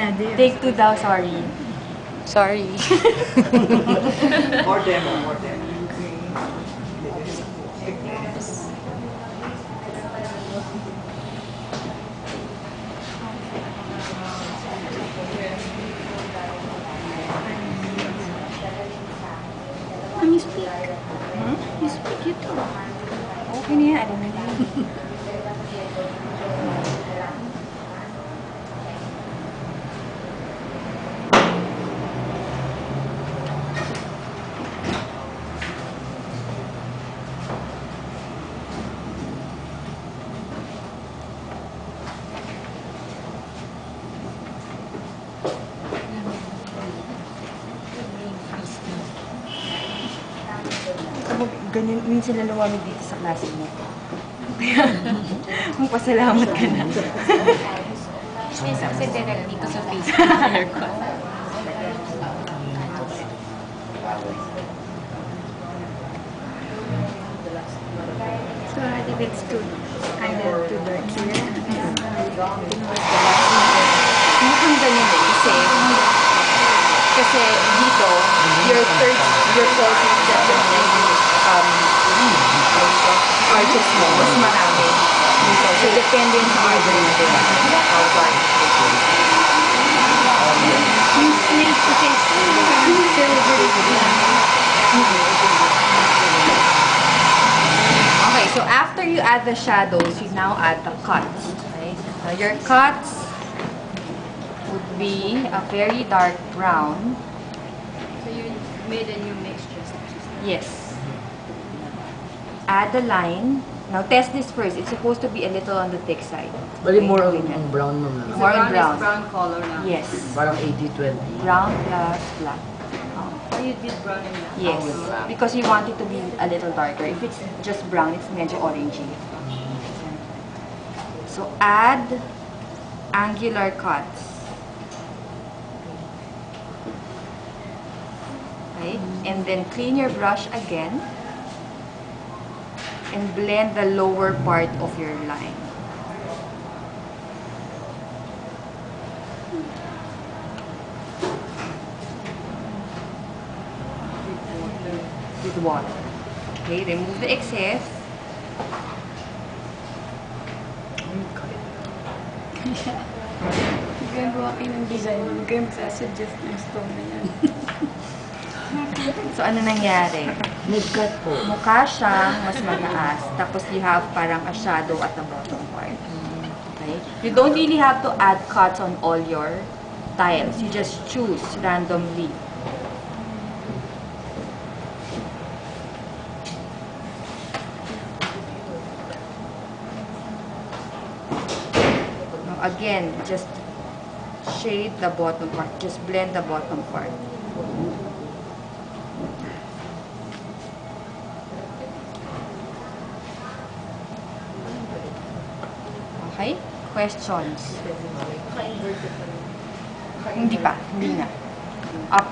Take two daw, sorry. Sorry. More demo, more demo. Ang speak. Hmm? You speak ito. Okay na yan, alam na. Kapag ganyan, minsan na lumamig dito sa klase mo. Kaya, magpasalamat ka na. Kasi direct dito sa Facebook. So I think it's too kind of too dark here. Kasi dito, mm-hmm. your third, your fourth definitely um, arches mo, mas marami. So, depende yun sa order natin. How dark. Yung snake kasi is mm-hmm. silver. Okay, so after you add the shadows, you now add the cuts. Okay? Now your cuts be a very dark brown. So you made a new mixture. Yes. Add the line. Now test this first. It's supposed to be a little on the thick side. Bali Okay, more on, on brown mo na. More on brown brown. color now. Yes. Parang 80-20. Brown plus black. Oh, you did brown and black. Yes. black. Because you want it to be a little darker. If it's just brown, it's medyo orangey. So add angular cuts. Okay? And then clean your brush again. And blend the lower part of your line. With water. Okay, remove the excess. Gagawa kayo ng design. Huwag kayo magsasuggest ng stone na yan. So, ano nangyari? Mid-cut po. Mukha siyang mas mataas. Tapos you have parang a shadow at the bottom part. Okay? You don't really have to add cuts on all your tiles. You just choose randomly. Again, just shade the bottom part. Just blend the bottom part. Questions? Hindi pa. Hindi na. Upright.